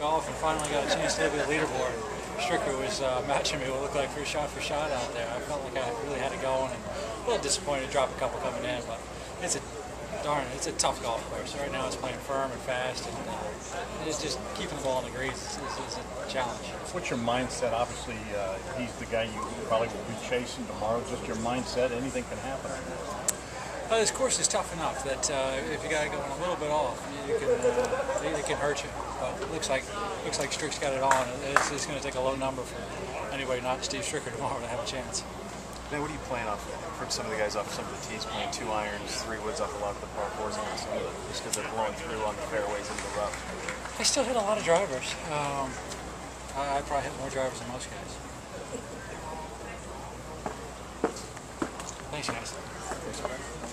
Golf and finally got a chance to look at the leaderboard. Stricker was uh, matching me what looked like for shot for shot out there. I felt like I really had it going and a little disappointed to drop a couple coming in, but it's a darn, it's a tough golf course. Right now it's playing firm and fast and uh, it's just keeping the ball in the greens is, is, is a challenge. What's your mindset? Obviously, uh, he's the guy you probably will be chasing tomorrow. Just your mindset, anything can happen. Uh, this course is tough enough that uh, if you got it going a little bit off, you can uh, it, it can hurt you. But it looks like looks like Strick's got it on. It's, it's going to take a low number for anybody not Steve Stricker tomorrow to have a chance. Now, what are you playing off from some of the guys off some of the tees playing two irons, three woods off a lot of the par fours, and some of the, just because they're blowing through on the fairways into the rough? I still hit a lot of drivers. Um, I, I probably hit more drivers than most guys. Thanks, guys. Thanks,